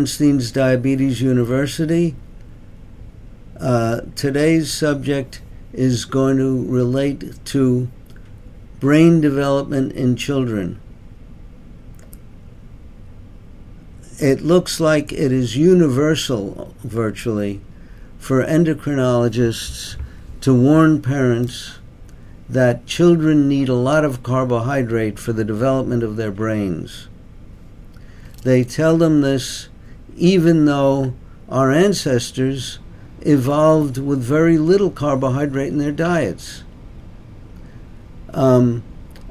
Bernstein's Diabetes University. Uh, today's subject is going to relate to brain development in children. It looks like it is universal, virtually, for endocrinologists to warn parents that children need a lot of carbohydrate for the development of their brains. They tell them this even though our ancestors evolved with very little carbohydrate in their diets. Um,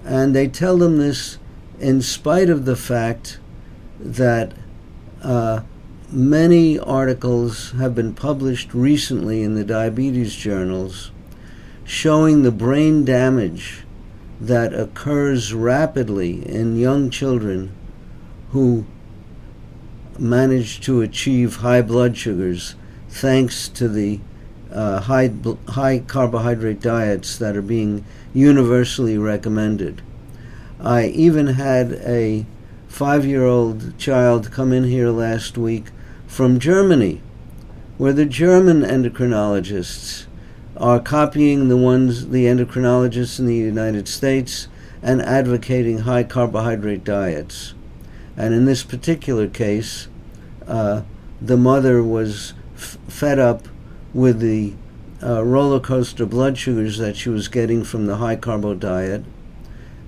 and they tell them this in spite of the fact that uh, many articles have been published recently in the diabetes journals showing the brain damage that occurs rapidly in young children who manage to achieve high blood sugars thanks to the uh, high, high carbohydrate diets that are being universally recommended. I even had a five year old child come in here last week from Germany, where the German endocrinologists are copying the ones, the endocrinologists in the United States, and advocating high carbohydrate diets. And in this particular case, uh, the mother was fed up with the uh, roller coaster blood sugars that she was getting from the high carbo diet,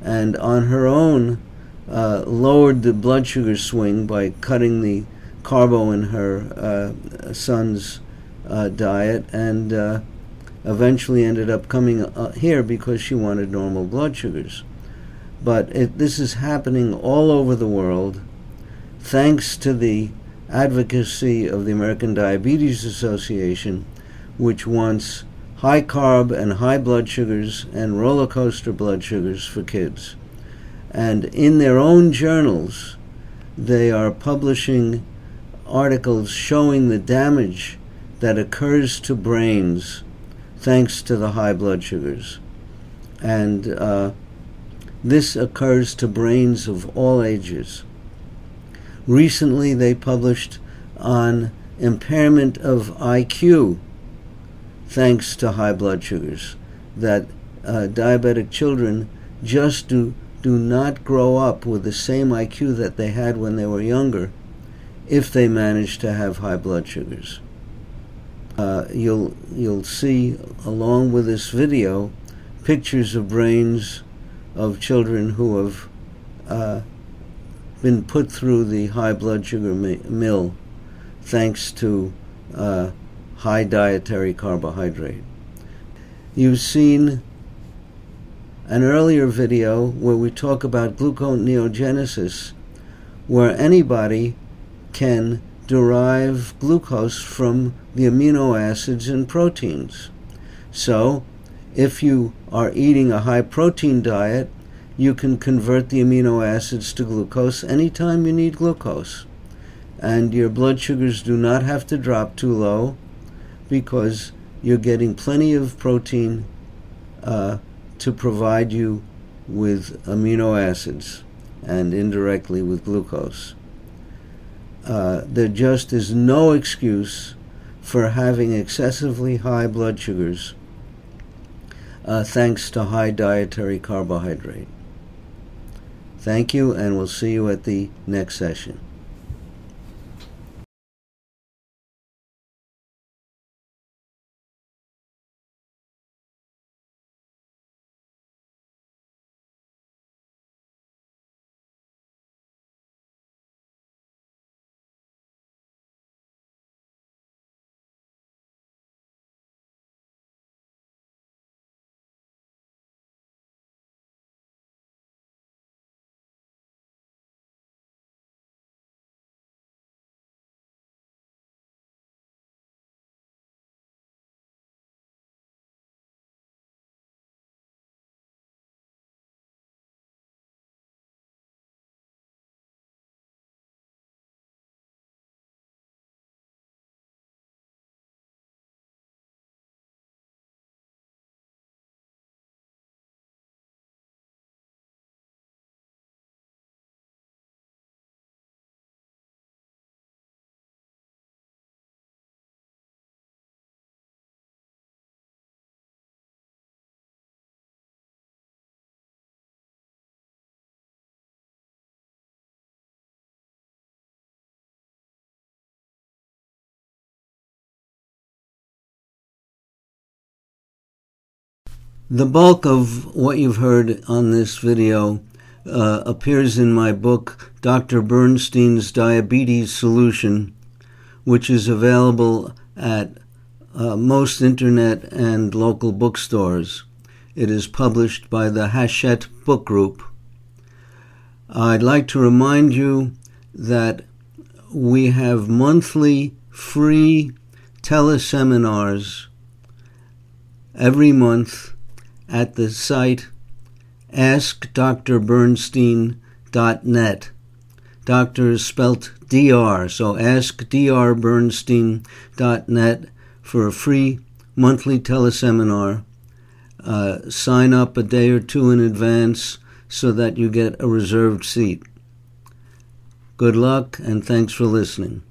and on her own uh, lowered the blood sugar swing by cutting the carbo in her uh, son's uh, diet, and uh, eventually ended up coming here because she wanted normal blood sugars. But it, this is happening all over the world, thanks to the advocacy of the American Diabetes Association, which wants high carb and high blood sugars and roller coaster blood sugars for kids. And in their own journals, they are publishing articles showing the damage that occurs to brains thanks to the high blood sugars. And uh, this occurs to brains of all ages. Recently, they published on impairment of IQ thanks to high blood sugars, that uh, diabetic children just do, do not grow up with the same IQ that they had when they were younger if they manage to have high blood sugars. Uh, you'll, you'll see, along with this video, pictures of brains of children who have uh, been put through the high blood sugar mill thanks to uh, high dietary carbohydrate. You've seen an earlier video where we talk about gluconeogenesis, where anybody can derive glucose from the amino acids and proteins. So, if you are eating a high protein diet, you can convert the amino acids to glucose anytime you need glucose. And your blood sugars do not have to drop too low because you're getting plenty of protein uh, to provide you with amino acids and indirectly with glucose. Uh, there just is no excuse for having excessively high blood sugars uh, thanks to high dietary carbohydrate. Thank you, and we'll see you at the next session. The bulk of what you've heard on this video uh, appears in my book, Dr. Bernstein's Diabetes Solution, which is available at uh, most internet and local bookstores. It is published by the Hachette Book Group. I'd like to remind you that we have monthly free teleseminars every month at the site askdrbernstein.net. Doctor is spelt dr, so askdrbernstein.net for a free monthly teleseminar. Uh, sign up a day or two in advance so that you get a reserved seat. Good luck and thanks for listening.